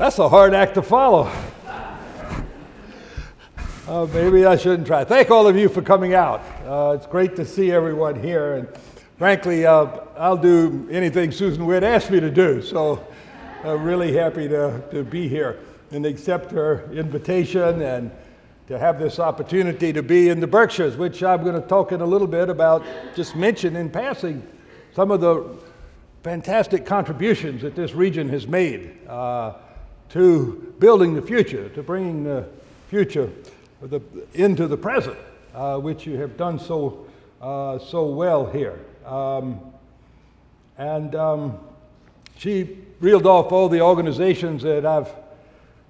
That's a hard act to follow. Uh, maybe I shouldn't try. Thank all of you for coming out. Uh, it's great to see everyone here. And frankly, uh, I'll do anything Susan Witt asked me to do. So I'm really happy to, to be here and accept her invitation and to have this opportunity to be in the Berkshires, which I'm going to talk in a little bit about, just mention in passing some of the fantastic contributions that this region has made uh, to building the future, to bringing the future the, into the present, uh, which you have done so, uh, so well here. Um, and um, she reeled off all the organizations that I've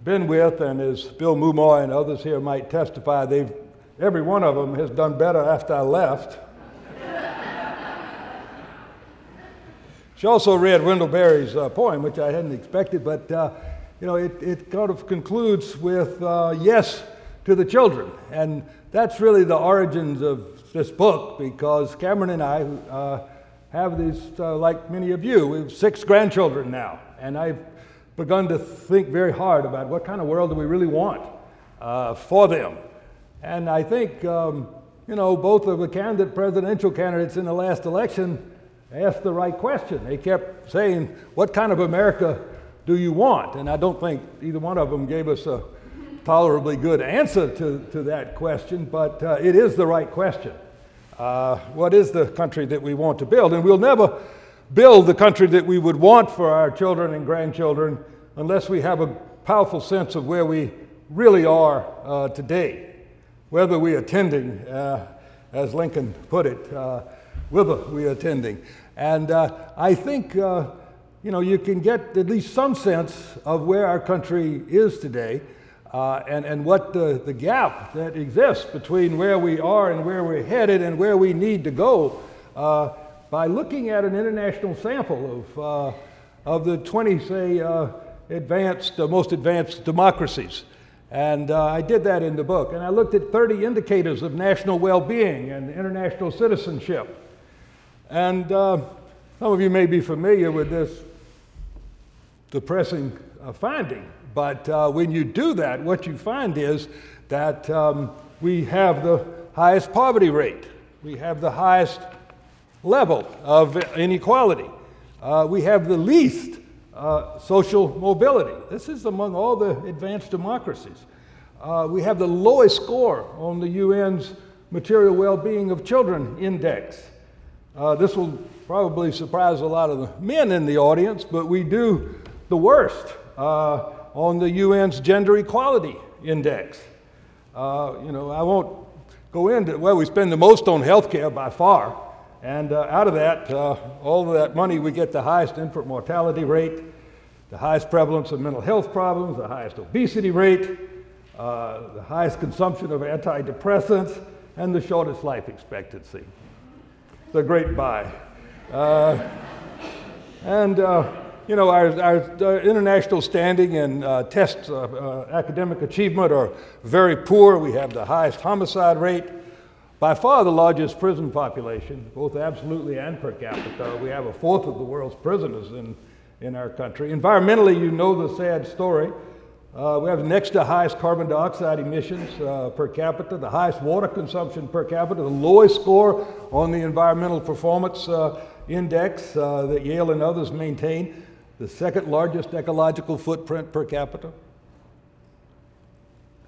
been with, and as Bill Moomaw and others here might testify, they've, every one of them has done better after I left. she also read Wendell Berry's uh, poem, which I hadn't expected, but uh, you know, it, it kind of concludes with uh, yes to the children. And that's really the origins of this book because Cameron and I uh, have these, uh, like many of you, we have six grandchildren now. And I've begun to think very hard about what kind of world do we really want uh, for them. And I think, um, you know, both of the candidate presidential candidates in the last election asked the right question. They kept saying, What kind of America do you want? And I don't think either one of them gave us a tolerably good answer to, to that question, but uh, it is the right question. Uh, what is the country that we want to build? And we'll never build the country that we would want for our children and grandchildren unless we have a powerful sense of where we really are uh, today, whether we are attending, uh, as Lincoln put it, uh, whither we are attending. And uh, I think, you know, you can get at least some sense of where our country is today. Uh, and, and what the, the gap that exists between where we are and where we're headed and where we need to go uh, by looking at an international sample of, uh, of the 20, say, uh, advanced, most advanced democracies. And uh, I did that in the book. And I looked at 30 indicators of national well being and international citizenship. And uh, some of you may be familiar with this depressing finding. But uh, when you do that, what you find is that um, we have the highest poverty rate, we have the highest level of inequality, uh, we have the least uh, social mobility. This is among all the advanced democracies. Uh, we have the lowest score on the UN's Material Well-Being of Children Index. Uh, this will probably surprise a lot of the men in the audience, but we do the worst uh, on the UN's Gender Equality Index. Uh, you know, I won't go into, well, we spend the most on healthcare by far. And uh, out of that, uh, all of that money, we get the highest infant mortality rate, the highest prevalence of mental health problems, the highest obesity rate, uh, the highest consumption of antidepressants, and the shortest life expectancy. A great buy. Uh, and you know, our, our uh, international standing and uh, test uh, uh, academic achievement are very poor. We have the highest homicide rate, by far the largest prison population, both absolutely and per capita. We have a fourth of the world's prisoners in, in our country. Environmentally, you know the sad story. Uh, we have next to highest carbon dioxide emissions uh, per capita, the highest water consumption per capita, the lowest score on the environmental performance index that Yale and others maintain the second largest ecological footprint per capita.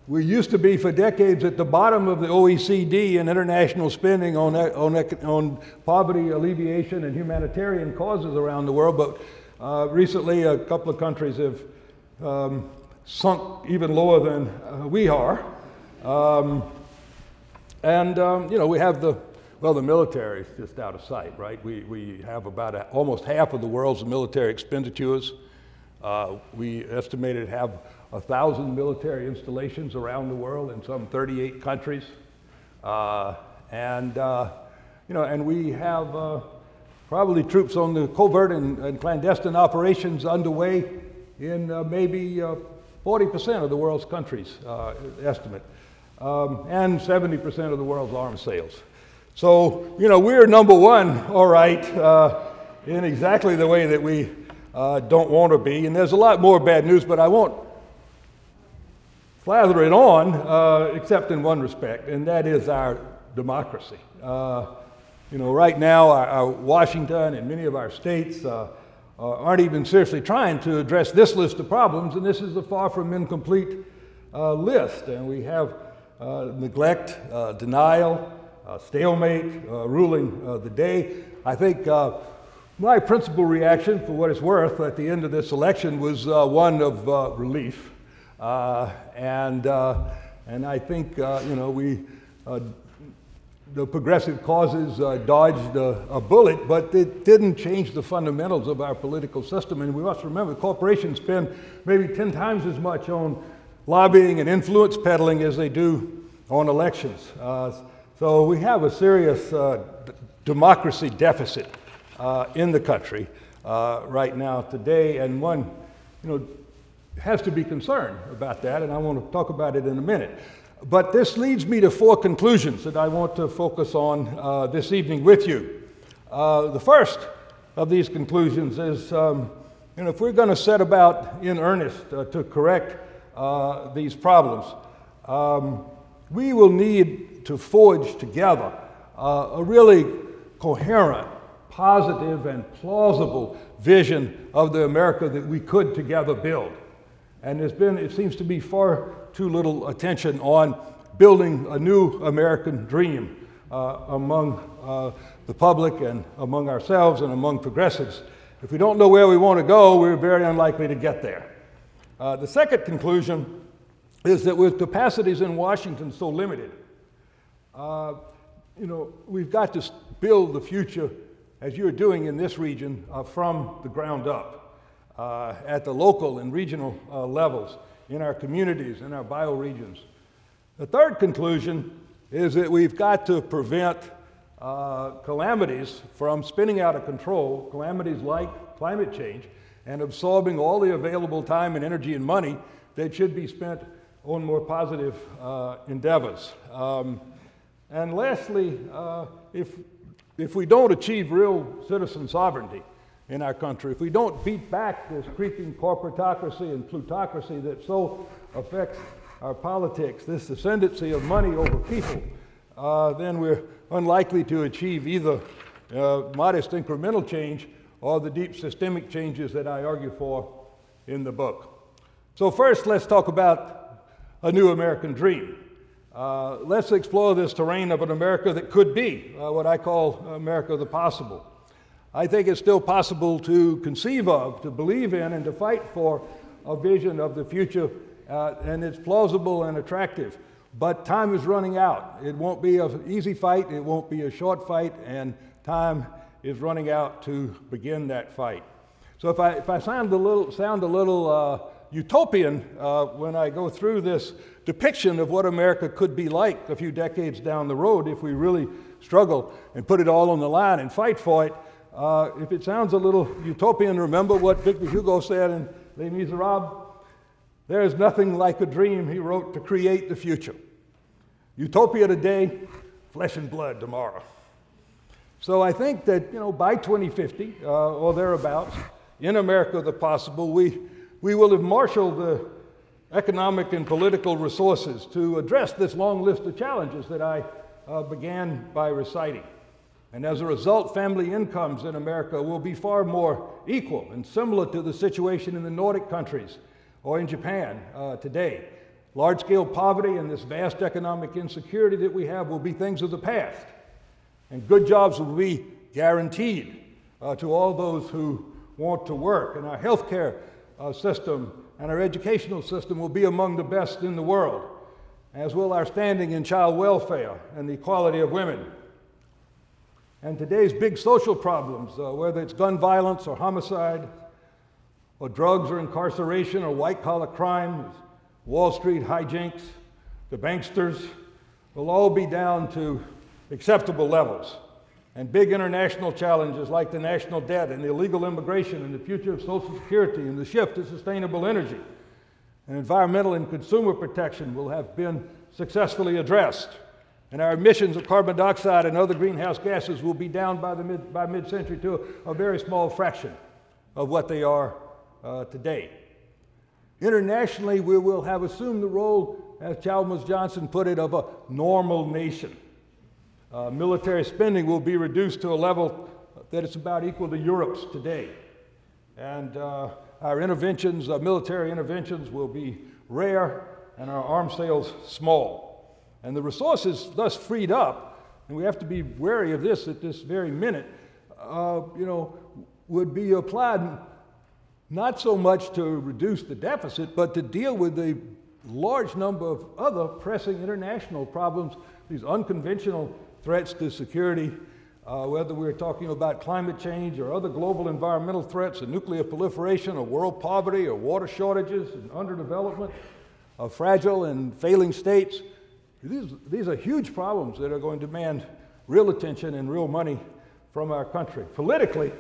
We used to be for decades at the bottom of the OECD in international spending on, on, on poverty alleviation and humanitarian causes around the world, but uh, recently a couple of countries have um, sunk even lower than uh, we are. Um, and, um, you know, we have the well, the military is just out of sight, right? We, we have about a, almost half of the world's military expenditures. Uh, we estimated have a thousand military installations around the world in some 38 countries. Uh, and, uh, you know, and we have uh, probably troops on the covert and, and, clandestine operations underway in uh, maybe 40% uh, of the world's countries, estimate, um, and 70% of the world's arms sales. So, you know, we're number one, all right, uh, in exactly the way that we uh, don't want to be. And there's a lot more bad news, but I won't slather it on, uh, except in one respect, and that is our democracy. Uh, you know, right now, our, our, Washington and many of our states uh, uh, aren't even seriously trying to address this list of problems, and this is a far from incomplete list. And we have neglect, denial, stalemate ruling the day. I think my principal reaction, for what it's worth, at the end of this election was one of relief. Uh, and, uh, and I think, uh, you know, we, the progressive causes dodged a, a, bullet, but it didn't change the fundamentals of our political system. And we must remember corporations spend maybe 10 times as much on lobbying and influence peddling as they do on elections. Uh, so we have a serious uh, democracy deficit uh, in the country right now today, and one, you know, has to be concerned about that, and I want to talk about it in a minute. But this leads me to four conclusions that I want to focus on uh, this evening with you. Uh, the first of these conclusions is um, you know, if we're going to set about in earnest uh, to correct uh, these problems, um, we will need to forge together uh, a really coherent, positive, and plausible vision of the America that we could together build. And there's been, it seems to be far too little attention on building a new American dream uh, among uh, the public and among ourselves and among progressives. If we don't know where we want to go, we're very unlikely to get there. Uh, the second conclusion is that with capacities in Washington so limited, uh, you know, we've got to build the future as you're doing in this region uh, from the ground up uh, at the local and regional uh, levels in our communities, in our bioregions. The third conclusion is that we've got to prevent uh, calamities from spinning out of control, calamities like climate change, and absorbing all the available time and energy and money that should be spent on more positive uh, endeavors. Um, and lastly, uh, if, if we don't achieve real citizen sovereignty, in our country. If we don't beat back this creeping corporatocracy and plutocracy that so affects our politics, this ascendancy of money over people, uh, then we're unlikely to achieve either uh, modest incremental change or the deep systemic changes that I argue for in the book. So, first, let's talk about a new American dream. Uh, let's explore this terrain of an America that could be uh, what I call America the possible. I think it's still possible to conceive of, to believe in, and to fight for a vision of the future, uh, and it's plausible and attractive. But time is running out. It won't be an easy fight, it won't be a short fight, and time is running out to begin that fight. So if I, if I sound a little, sound a little uh, utopian uh, when I go through this depiction of what America could be like a few decades down the road if we really struggle and put it all on the line and fight for it, uh, if it sounds a little utopian, remember what Victor Hugo said in Les Miserables? There is nothing like a dream he wrote to create the future. Utopia today, flesh and blood tomorrow. So I think that you know by 2050 uh, or thereabouts, in America the possible, we, we will have marshaled the economic and political resources to address this long list of challenges that I uh, began by reciting. And as a result, family incomes in America will be far more equal and similar to the situation in the Nordic countries or in Japan uh, today. Large scale poverty and this vast economic insecurity that we have will be things of the past. And good jobs will be guaranteed uh, to all those who want to work. And our healthcare uh, system and our educational system will be among the best in the world, as will our standing in child welfare and the equality of women. And today's big social problems, uh, whether it's gun violence or homicide, or drugs or incarceration or white collar crime, Wall Street hijinks, the banksters, will all be down to acceptable levels. And big international challenges like the national debt and illegal immigration and the future of Social Security and the shift to sustainable energy and environmental and consumer protection will have been successfully addressed and our emissions of carbon dioxide and other greenhouse gases will be down by, the mid, by mid-century to a, a very small fraction. of what they are uh, today. Internationally, we will have assumed the role, as Chalmers Johnson put it, of a normal nation. Uh, military spending will be reduced to a level that is about equal to Europe's today. And uh, our interventions, uh, military interventions, will be rare and our arms sales small. And the resources thus freed up, and we have to be wary of this at this very minute, uh, you know, would be applied not so much to reduce the deficit, but to deal with the large number of other pressing international problems, these unconventional threats to security, uh, whether we're talking about climate change or other global environmental threats, or nuclear proliferation, or world poverty, or water shortages and underdevelopment, of fragile and failing states. These, these are huge problems that are going to demand real attention and real money from our country. Politically,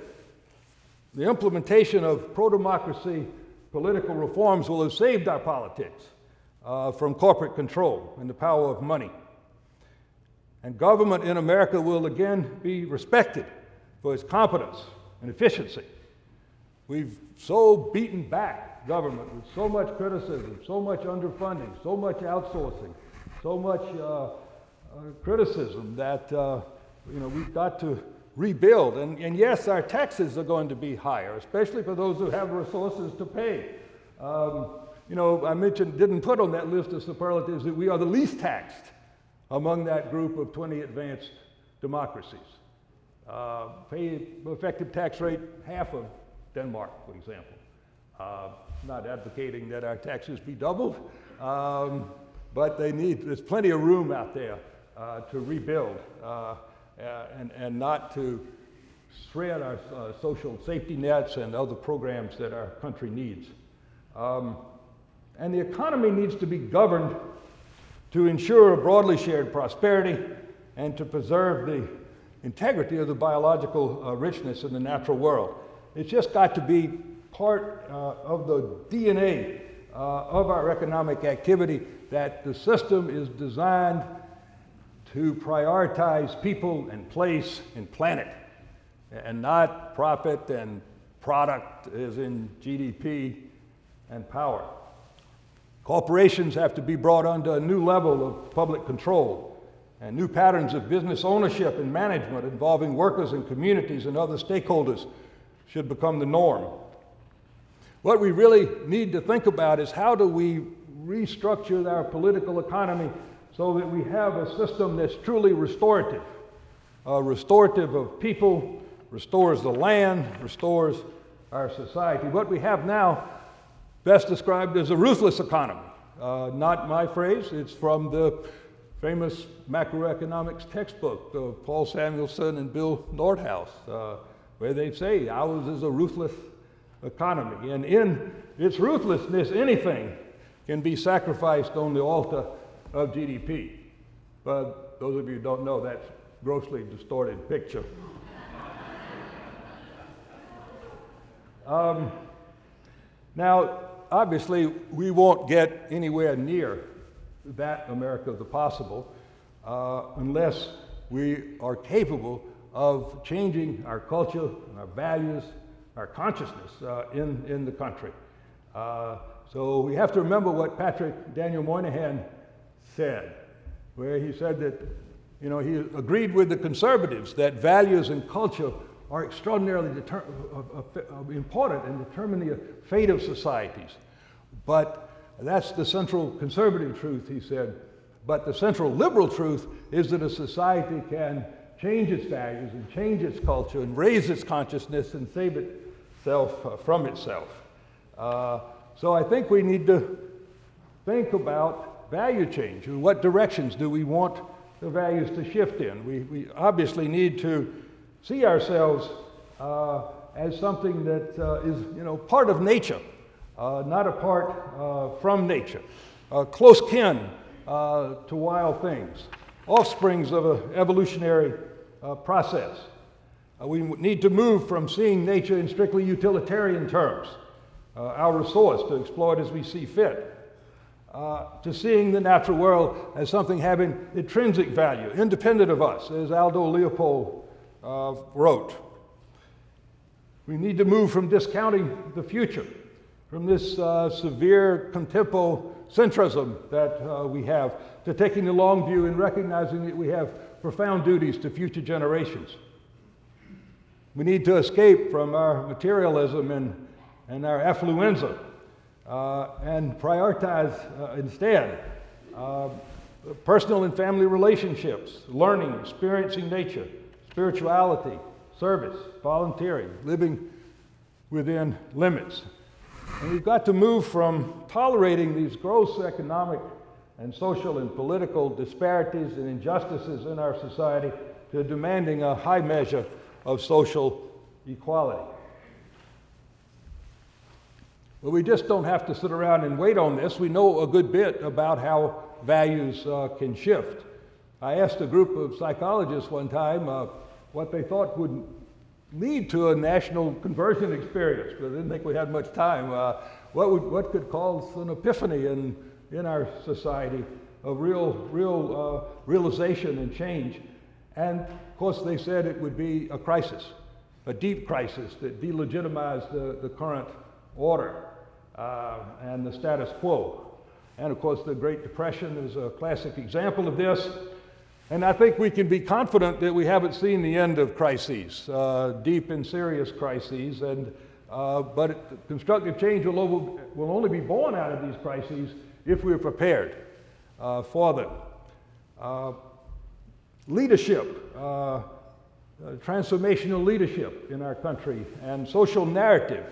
the implementation of pro democracy political reforms will have saved our politics uh, from corporate control and the power of money. And government in America will again be respected for its competence and efficiency. We've so beaten back government with so much criticism, so much underfunding, so much outsourcing, so much uh, uh, criticism that uh, you know we've got to rebuild. And, and, yes, our taxes are going to be higher, especially for those who have resources to pay. Um, you know, I mentioned, didn't put on that list of superlatives that we are the least taxed among that group of 20 advanced democracies. Uh, pay effective tax rate half of Denmark, for example. Uh, not advocating that our taxes be doubled, um, but they need, there's plenty of room out there uh, to rebuild uh, and, and not to shred our uh, social safety nets and other programs that our country needs. Um, and the economy needs to be governed to ensure a broadly shared prosperity and to preserve the integrity of the biological uh, richness in the natural world. It's just got to be part uh, of the DNA uh, of our economic activity that the system is designed to prioritize people and place and planet and not profit and product as in GDP and power. Corporations have to be brought under a new level of public control and new patterns of business ownership and management involving workers and communities and other stakeholders should become the norm. What we really need to think about is how do we restructure our political economy so that we have a system that's truly restorative, uh, restorative of people, restores the land, restores our society. What we have now best described as a ruthless economy. Uh, not my phrase, it's from the famous macroeconomics textbook of Paul Samuelson and Bill Nordhaus, uh, where they say ours is a ruthless economy. And in its ruthlessness, anything can be sacrificed on the altar of GDP. But those of you who don't know, that's grossly distorted picture. um, now, obviously, we won't get anywhere near that America of the possible uh, unless we are capable of changing our culture, our values, our consciousness uh, in, in the country. Uh, so we have to remember what Patrick Daniel Moynihan said, where he said that, you know, he agreed with the conservatives that values and culture are extraordinarily important in determining the fate of societies. But that's the central conservative truth, he said. But the central liberal truth is that a society can change its values and change its culture and raise its consciousness and save itself uh, from itself. Uh, so I think we need to think about value change what directions do we want the values to shift in. We, we obviously need to see ourselves uh, as something that uh, is, you know, part of nature, uh, not apart uh, from nature, close kin to wild things, offsprings of an evolutionary process. we need to move from seeing nature in strictly utilitarian terms, our resource to exploit as we see fit, uh, to seeing the natural world as something having intrinsic value, independent of us, as Aldo Leopold uh, wrote. We need to move from discounting the future, from this uh, severe centrism that uh, we have, to taking the long view and recognizing that we have profound duties to future generations. We need to escape from our materialism and, and our affluenza uh, and prioritize uh, instead uh, personal and family relationships, learning, experiencing nature, spirituality, service, volunteering, living within limits. And we've got to move from tolerating these gross economic and social and political disparities and injustices in our society to demanding a high measure of social equality. But we just don't have to sit around and wait on this. We know a good bit about how values uh, can shift. I asked a group of psychologists one time uh, what they thought would lead to a national conversion experience, but I didn't think we had much time. Uh, what, would, what could cause an epiphany in, in our society of real, real uh, realization and change? And of course, they said it would be a crisis, a deep crisis that delegitimized the, the current order uh, and the status quo. And of course, the Great Depression is a classic example of this. And I think we can be confident that we haven't seen the end of crises, uh, deep and serious crises. And, uh, but constructive change will, over, will, only be born out of these crises if we're prepared uh, for them. Uh, leadership, uh, transformational leadership in our country, and social narrative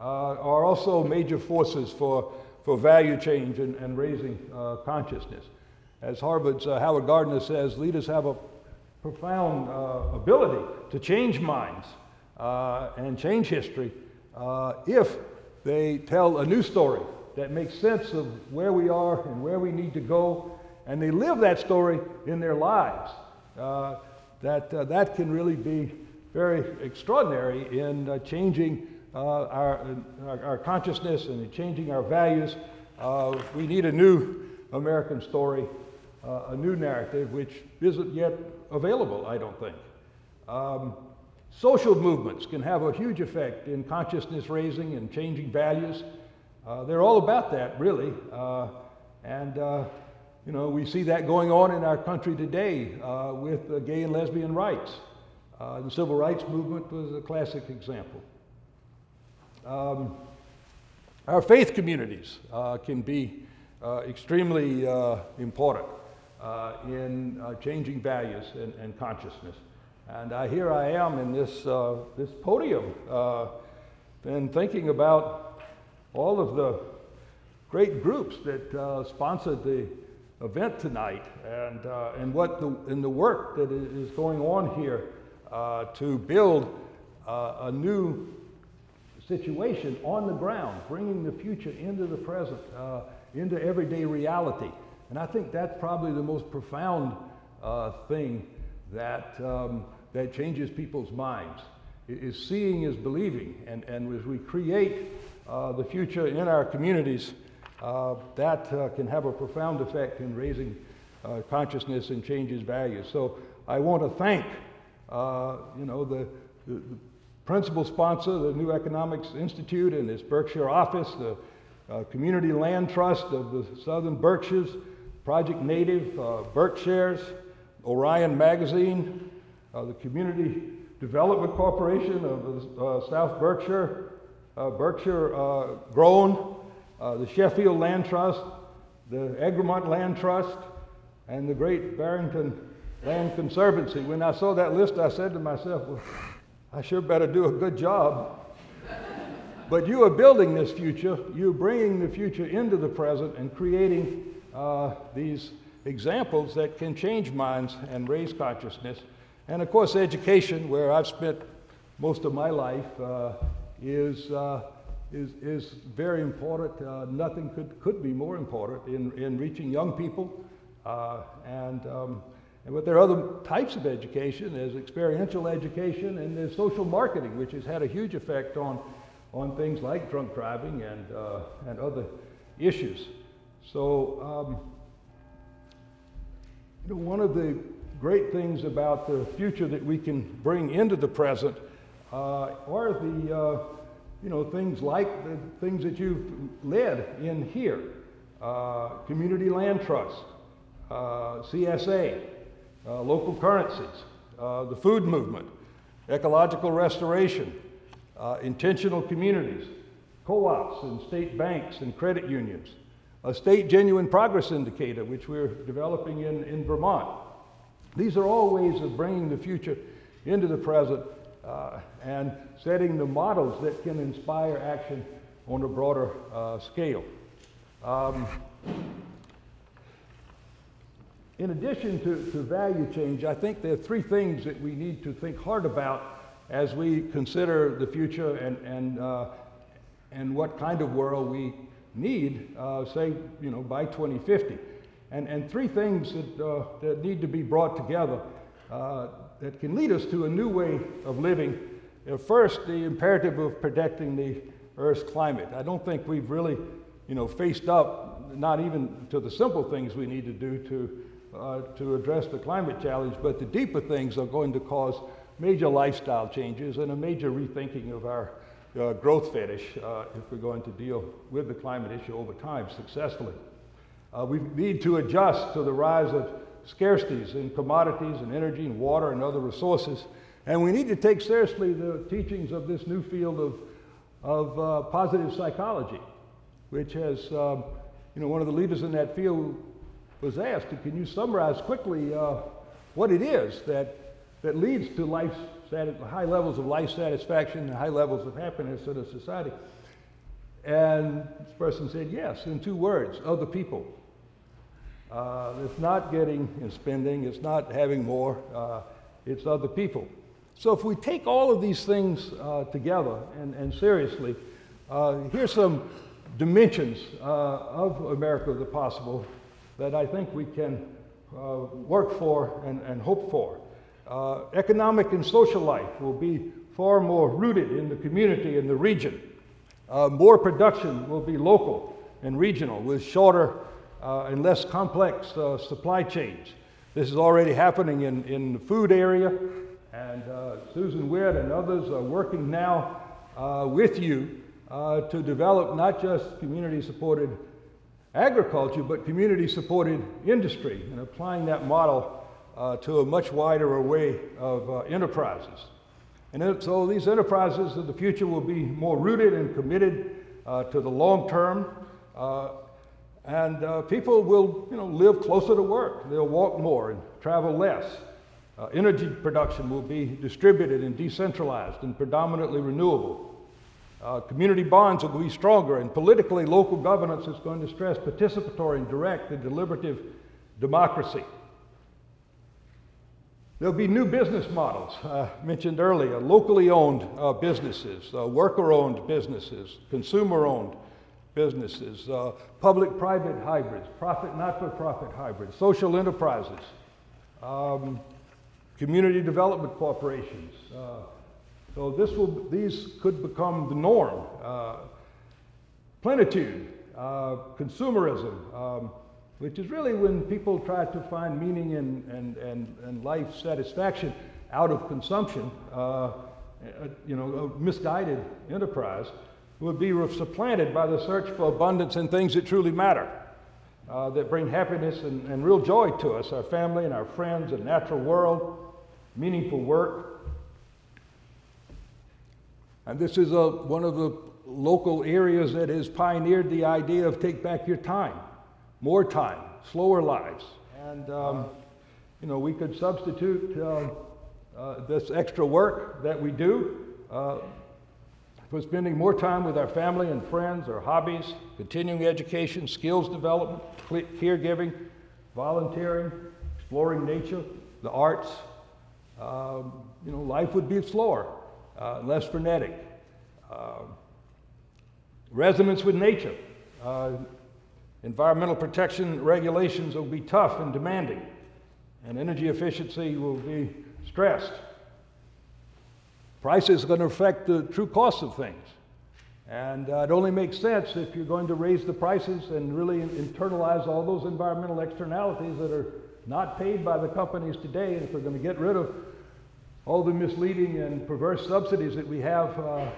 uh, are also major forces for, for value change and, and raising uh, consciousness. As Harvard's uh, Howard Gardner says, leaders have a profound ability to change minds and change history if they tell a new story that makes sense of where we are and where we need to go, and they live that story in their lives. Uh, that, uh, that can really be very extraordinary in uh, changing uh, our, our, consciousness and changing our values. Uh, we need a new American story, uh, a new narrative, which isn't yet available, I don't think. Um, social movements can have a huge effect in consciousness raising and changing values. Uh, they're all about that, really. Uh, and, uh, you know, we see that going on in our country today with gay and lesbian rights. the civil rights movement was a classic example. Um, our faith communities uh, can be uh, extremely uh, important uh, in uh, changing values and, and, consciousness. And here I am in this, uh, this podium and thinking about all of the great groups that sponsored the event tonight and, and what the, and the work that is going on here to build a new situation on the ground, bringing the future into the present, uh, into everyday reality. And I think that's probably the most profound uh, thing that, um, that changes people's minds, is seeing is believing. And, and as we create uh, the future in our communities, uh, that uh, can have a profound effect in raising uh, consciousness and changes values. So I want to thank, you know, the, the, the principal sponsor, the New Economics Institute and its Berkshire office, the uh, Community Land Trust of the Southern Berkshires, Project Native, uh, BerkShares, Orion Magazine, uh, the Community Development Corporation of uh, South Berkshire, uh, Berkshire uh, Grown, the Sheffield Land Trust, the Egremont Land Trust, and the Great Barrington Land Conservancy. When I saw that list, I said to myself, well, I sure better do a good job. but you are building this future. You're bringing the future into the present and creating uh, these examples that can change minds and raise consciousness. And of course, education, where I've spent most of my life, uh, is, uh, is, is very important. Uh, nothing could, could be more important in, in reaching young people uh, and um, but there are other types of education. There's experiential education and there's social marketing, which has had a huge effect on, on things like drunk driving and, uh, and other issues. So, um, you know, one of the great things about the future that we can bring into the present uh, or the, uh, you know, things like the things that you've led in here. Uh, community land trust, uh, CSA, uh, local currencies, the food movement, ecological restoration, intentional communities, co-ops and state banks and credit unions, a state genuine progress indicator, which we're developing in, in Vermont. These are all ways of bringing the future into the present uh, and setting the models that can inspire action on a broader uh, scale. Um, in addition to, to value change, I think there are three things that we need to think hard about as we consider the future and, and, uh, and what kind of world we need, uh, say, you know, by 2050. And, and three things that, uh, that need to be brought together uh, that can lead us to a new way of living. Uh, first, the imperative of protecting the Earth's climate. I don't think we've really, you know, faced up, not even to the simple things we need to do to, uh, to address the climate challenge, but the deeper things are going to cause major lifestyle changes and a major rethinking of our uh, growth fetish uh, if we're going to deal with the climate issue over time successfully. Uh, we need to adjust to the rise of scarcities in commodities and energy and water and other resources. And we need to take seriously the teachings of this new field of, of uh, positive psychology, which has, um, you know, one of the leaders in that field was asked, can you summarize quickly uh, what it is that, that leads to life high levels of life satisfaction and high levels of happiness in a society? And this person said, yes, in two words, other people. Uh, it's not getting and spending, it's not having more, uh, it's other people. So if we take all of these things uh, together and, and seriously, uh, here's some dimensions uh, of America the possible that I think we can uh, work for and, and hope for. Economic and social life will be far more rooted in the community and the region. more production will be local and regional with shorter uh, and less complex uh, supply chains. This is already happening in, in the food area, and uh, Susan Witt and others are working now uh, with you uh, to develop not just community supported agriculture, but community supported industry and applying that model uh, to a much wider array of enterprises. And so these enterprises of the future will be more rooted and committed to the long term and uh, people will you know, live closer to work. They'll walk more and travel less. Uh, energy production will be distributed and decentralized and predominantly renewable. Uh, community bonds will be stronger, and politically, local governance is going to stress participatory and direct and deliberative democracy. There'll be new business models, uh, mentioned earlier, locally owned uh, businesses, uh, worker owned businesses, consumer owned businesses, uh, public private hybrids, profit not for profit hybrids, social enterprises, um, community development corporations. Uh, so this will, these could become the norm. Uh, plenitude, consumerism, um, which is really when people try to find meaning and, and, and, and life satisfaction out of consumption, uh, you know, a misguided enterprise would be supplanted by the search for abundance and things that truly matter, uh, that bring happiness and, and real joy to us, our family and our friends, a natural world, meaningful work. And this is a, one of the local areas that has pioneered the idea of take back your time, more time, slower lives. And, um, you know, we could substitute uh, uh, this extra work that we do uh, for spending more time with our family and friends, our hobbies, continuing education, skills development, caregiving, volunteering, exploring nature, the arts. Um, you know, life would be slower, uh, less frenetic. Uh, resonance with nature. Environmental protection regulations will be tough and demanding, and energy efficiency will be stressed. Prices are going to affect the true cost of things. And uh, it only makes sense if you're going to raise the prices and really internalize all those environmental externalities that are not paid by the companies today. And if we're going to get rid of all the misleading and perverse subsidies that we have uh,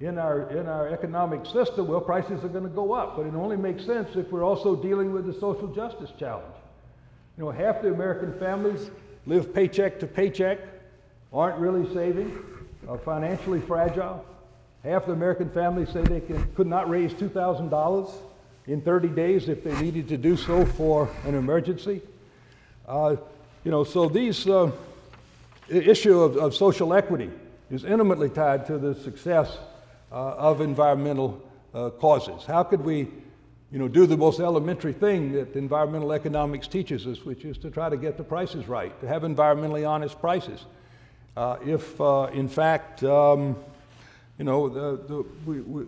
in, our, in our economic system, well, prices are going to go up. But it only makes sense if we're also dealing with the social justice challenge. You know, half the American families live paycheck to paycheck, aren't really saving, are financially fragile. Half the American families say they can, could not raise $2,000 in 30 days if they needed to do so for an emergency. Uh, you know, so these uh, issue of, of, social equity is intimately tied to the success of environmental uh, causes. How could we, you know, do the most elementary thing that environmental economics teaches us, which is to try to get the prices right, to have environmentally honest prices. Uh, if, uh, in fact, um, you know, the, the, we, we,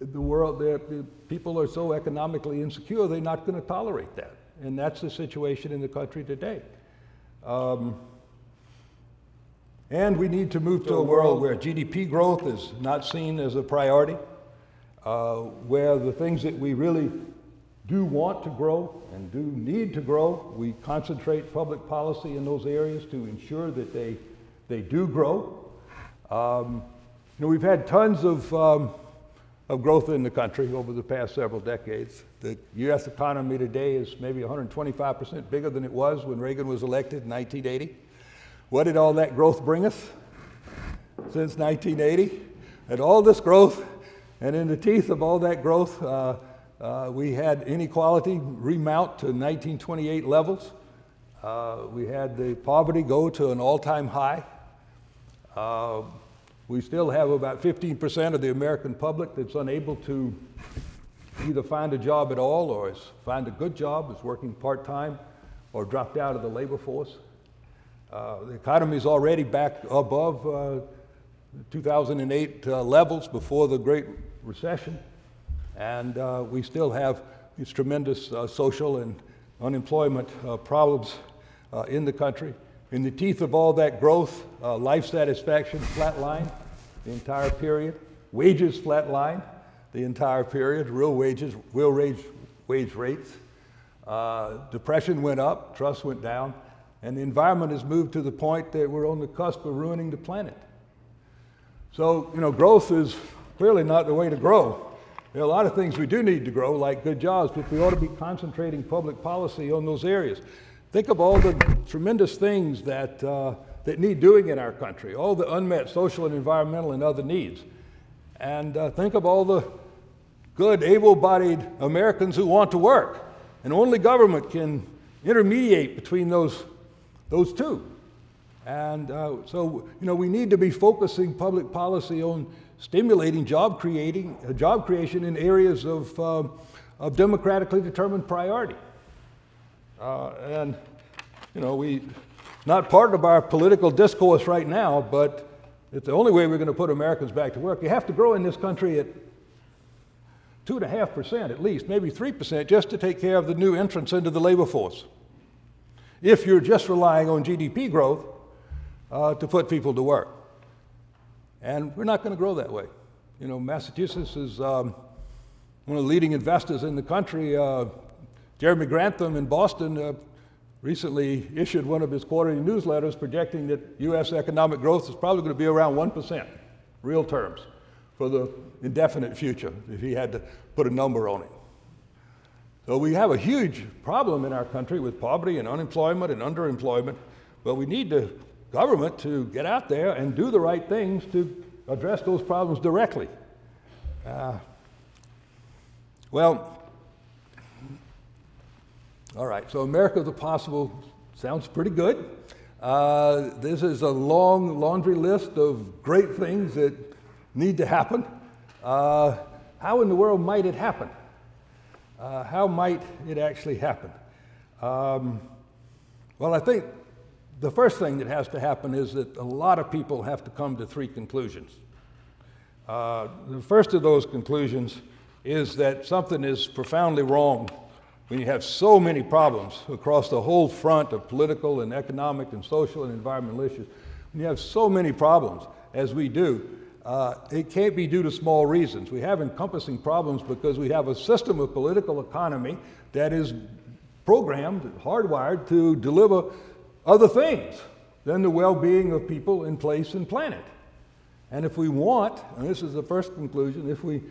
the world, the people are so economically insecure, they're not going to tolerate that. And that's the situation in the country today. Um, and we need to move to a world where GDP growth is not seen as a priority, uh, where the things that we really do want to grow and do need to grow, we concentrate public policy in those areas to ensure that they, they do grow. Um, you know, we've had tons of, um, of growth in the country over the past several decades. The U.S. economy today is maybe 125% bigger than it was when Reagan was elected in 1980. What did all that growth bring us since 1980? And all this growth, and in the teeth of all that growth, uh, uh, we had inequality remount to 1928 levels. Uh, we had the poverty go to an all time high. Uh, we still have about 15% of the American public that's unable to either find a job at all or is find a good job, is working part time, or dropped out of the labor force. Uh, the economy is already back above uh, 2008 uh, levels before the Great Recession, and uh, we still have these tremendous uh, social and unemployment problems in the country. In the teeth of all that growth, life satisfaction flatlined the entire period, wages flatlined the entire period, real wages, real wage, wage rates. depression went up, trust went down and the environment has moved to the point that we're on the cusp of ruining the planet. So, you know, growth is clearly not the way to grow. There are a lot of things we do need to grow, like good jobs, but we ought to be concentrating public policy on those areas. Think of all the tremendous things that, uh, that need doing in our country, all the unmet social and environmental and other needs. And uh, think of all the good, able bodied Americans who want to work. And only government can intermediate between those those two. And uh, so, you know, we need to be focusing public policy on stimulating job creating, uh, job creation in areas of, uh, of democratically determined priority. Uh, and, you know, we, not part of our political discourse right now, but it's the only way we're going to put Americans back to work. You have to grow in this country at two and a half percent at least, maybe three percent, just to take care of the new entrants into the labor force if you're just relying on GDP growth uh, to put people to work. And we're not going to grow that way. You know, Massachusetts is um, one of the leading investors in the country. Uh, Jeremy Grantham in Boston uh, recently issued one of his quarterly newsletters projecting that U.S. economic growth is probably going to be around 1%, real terms, for the indefinite future, if he had to put a number on it. So we have a huge problem in our country with poverty and unemployment and underemployment, but we need the government to get out there and do the right things to address those problems directly. Uh, well, all right, so America the Possible sounds pretty good. Uh, this is a long laundry list of great things that need to happen. Uh, how in the world might it happen? Uh, how might it actually happen? Um, well, I think the first thing that has to happen is that a lot of people have to come to three conclusions. Uh, the first of those conclusions is that something is profoundly wrong when you have so many problems across the whole front of political and economic and social and environmental issues. When you have so many problems, as we do, uh, it can't be due to small reasons. We have encompassing problems because we have a system of political economy that is programmed, hardwired to deliver other things than the well being of people in place and planet. And if we want, and this is the first conclusion, if we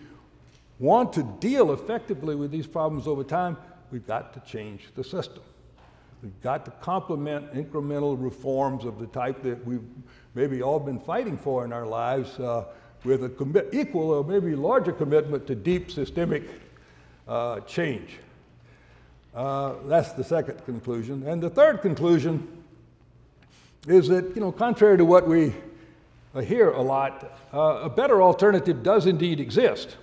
want to deal effectively with these problems over time, we've got to change the system. We've got to complement incremental reforms of the type that we've maybe all been fighting for in our lives uh, with a equal or maybe larger commitment to deep systemic uh, change. Uh, that's the second conclusion. And the third conclusion is that, you know, contrary to what we hear a lot, uh, a better alternative does indeed exist.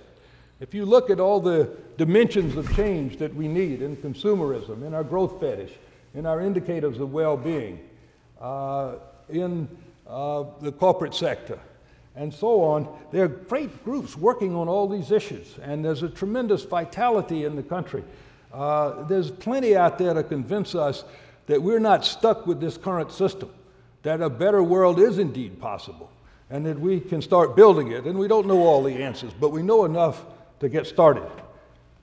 If you look at all the dimensions of change that we need in consumerism, in our growth fetish, in our indicators of well being, uh, in uh, the corporate sector, and so on. There are great groups working on all these issues, and there's a tremendous vitality in the country. Uh, there's plenty out there to convince us that we're not stuck with this current system, that a better world is indeed possible, and that we can start building it. And we don't know all the answers, but we know enough to get started.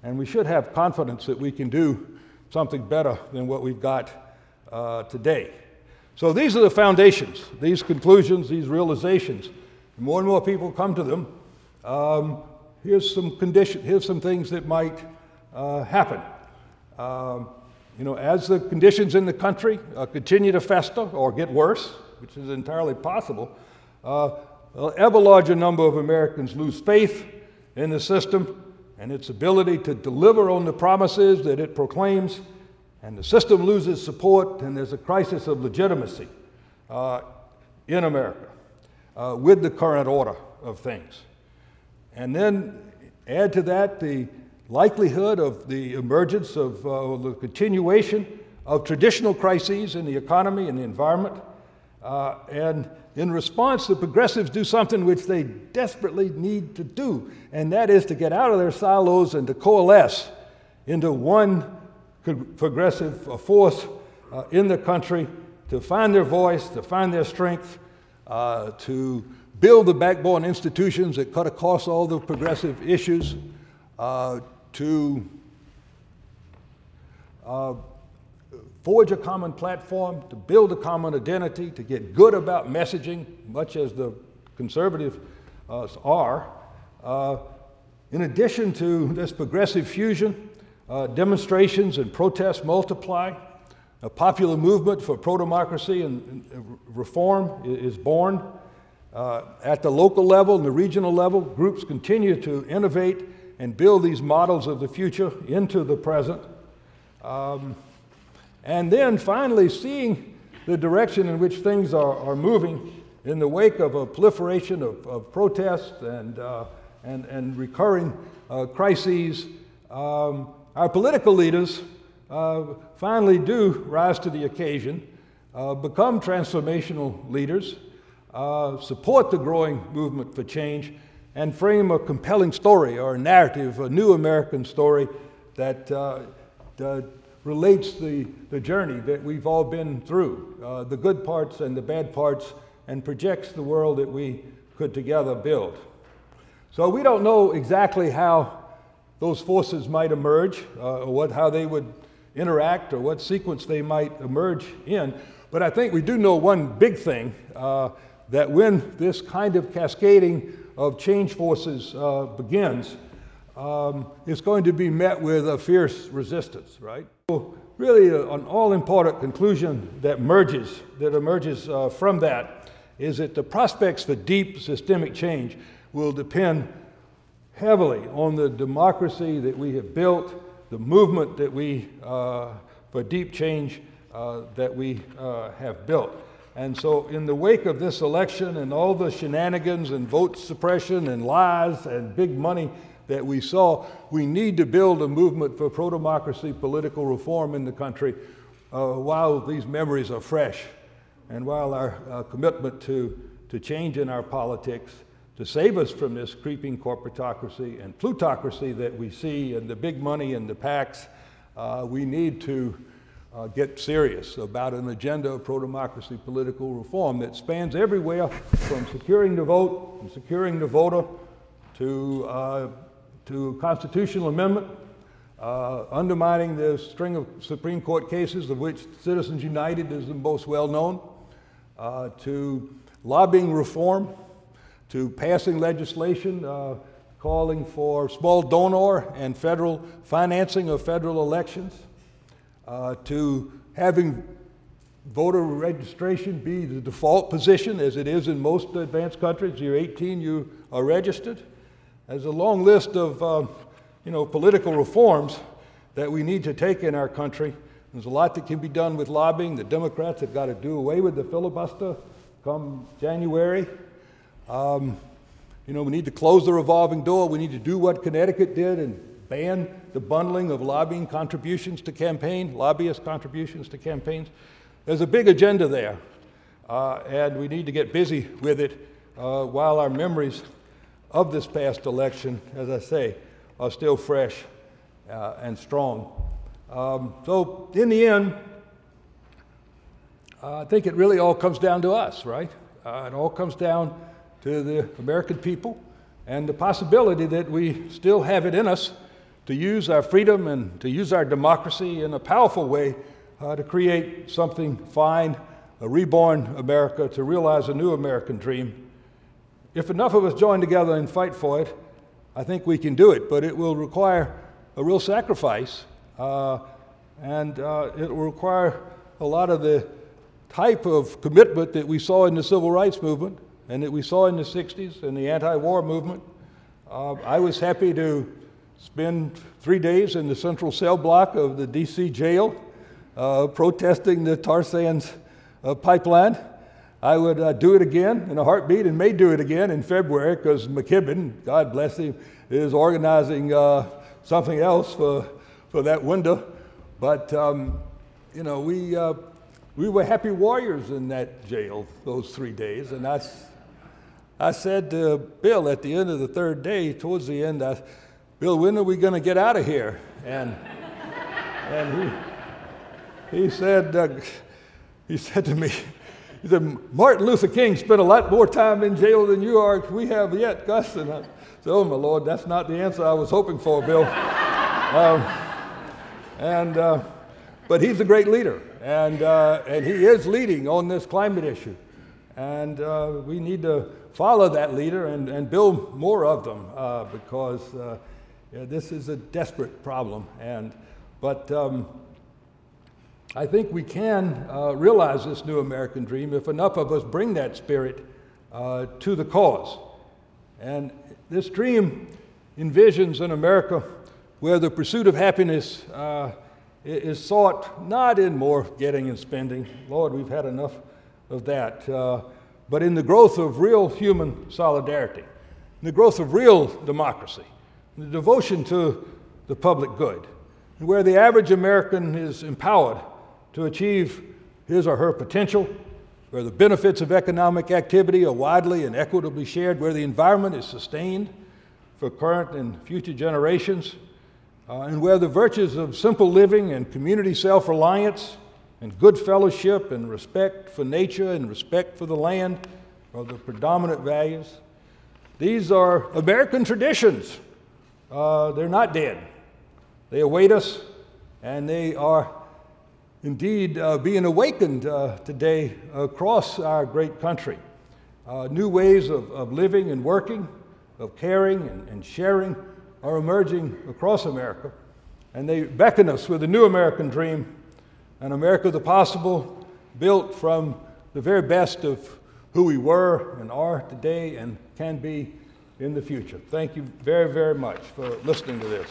And we should have confidence that we can do something better than what we've got uh, today. So these are the foundations, these conclusions, these realizations. More and more people come to them. Um, here's some condition, here's some things that might uh, happen. Um, you know, as the conditions in the country uh, continue to fester or get worse, which is entirely possible, uh, an ever larger number of Americans lose faith in the system and its ability to deliver on the promises that it proclaims, and the system loses support, and there's a crisis of legitimacy uh, in America uh, with the current order of things. And then add to that the likelihood of the emergence of uh, the continuation of traditional crises in the economy and the environment. Uh, and in response, the progressives do something which they desperately need to do, and that is to get out of their silos and to coalesce into one progressive force uh, in the country to find their voice, to find their strength, uh, to build the backbone institutions that cut across all the progressive issues, uh, to uh, forge a common platform, to build a common identity, to get good about messaging, much as the conservatives uh, are. Uh, in addition to this progressive fusion, uh, demonstrations and protests multiply. A popular movement for pro democracy and, and, reform is born. Uh, at the local level and the regional level, groups continue to innovate and build these models of the future into the present. Um, and then finally, seeing the direction in which things are, are moving in the wake of a proliferation of, of protests and, uh, and, and recurring uh, crises, um, our political leaders uh, finally do rise to the occasion, uh, become transformational leaders, uh, support the growing movement for change, and frame a compelling story or a narrative, a new American story that uh, relates the, the journey that we've all been through, uh, the good parts and the bad parts, and projects the world that we could together build. So we don't know exactly how those forces might emerge, uh, or what, how they would interact, or what sequence they might emerge in. But I think we do know one big thing uh, that when this kind of cascading of change forces uh, begins, um, it's going to be met with a fierce resistance, right? Really, an all-important conclusion that emerges, that emerges uh, from that is that the prospects for deep systemic change will depend heavily on the democracy that we have built, the movement that we, uh, for deep change uh, that we uh, have built. And so, in the wake of this election and all the shenanigans and vote suppression and lies and big money that we saw, we need to build a movement for pro democracy political reform in the country uh, while these memories are fresh and while our uh, commitment to, to change in our politics to save us from this creeping corporatocracy and plutocracy that we see and the big money and the PACs, uh, we need to uh, get serious about an agenda of pro-democracy political reform that spans everywhere from securing the vote and securing the voter to, uh, to constitutional amendment, uh, undermining the string of Supreme Court cases of which Citizens United is the most well known, uh, to lobbying reform, to passing legislation uh, calling for small donor and federal financing of federal elections, uh, to having voter registration be the default position as it is in most advanced countries. You're 18, you are registered. There's a long list of uh, you know, political reforms that we need to take in our country. There's a lot that can be done with lobbying. The Democrats have got to do away with the filibuster come January. Um, you know, we need to close the revolving door. We need to do what Connecticut did and ban the bundling of lobbying contributions to campaign, lobbyist contributions to campaigns. There's a big agenda there, uh, and we need to get busy with it uh, while our memories of this past election, as I say, are still fresh uh, and strong. Um, so, in the end, uh, I think it really all comes down to us, right? Uh, it all comes down to the American people and the possibility that we still have it in us to use our freedom and to use our democracy in a powerful way uh, to create something fine, a reborn America, to realize a new American dream. If enough of us join together and fight for it, I think we can do it, but it will require a real sacrifice, uh, and uh, it will require a lot of the type of commitment that we saw in the civil rights movement and that we saw in the 60s and the anti war movement. Uh, I was happy to spend three days in the central cell block of the DC jail uh, protesting the tar sands uh, pipeline. I would uh, do it again in a heartbeat and may do it again in February because McKibben, God bless him, is organizing uh, something else for, for that window. But, um, you know, we, uh, we were happy warriors in that jail those three days. And I, I said to Bill at the end of the third day, towards the end, I, Bill, when are we going to get out of here? And, and he, he said, uh, he said to me, he said, Martin Luther King spent a lot more time in jail than you are, we have yet, Gus. And I said, oh, my Lord, that's not the answer I was hoping for, Bill. um, and, uh, but he's a great leader, and, uh, and he is leading on this climate issue. And uh, we need to follow that leader and, and build more of them uh, because uh, yeah, this is a desperate problem. And, but um, I think we can uh, realize this new American dream if enough of us bring that spirit uh, to the cause. And this dream envisions an America where the pursuit of happiness uh, is sought not in more getting and spending. Lord, we've had enough of that. Uh, but in the growth of real human solidarity, the growth of real democracy, the devotion to the public good, where the average American is empowered to achieve his or her potential, where the benefits of economic activity are widely and equitably shared, where the environment is sustained for current and future generations, uh, and where the virtues of simple living and community self reliance and good fellowship and respect for nature and respect for the land are the predominant values. These are American traditions. Uh, they're not dead. They await us, and they are indeed uh, being awakened uh, today across our great country. Uh, new ways of, of living and working, of caring and, and sharing are emerging across America, and they beckon us with a new American dream, an America of the possible, built from the very best of who we were and are today and can be in the future. Thank you very, very much for listening to this.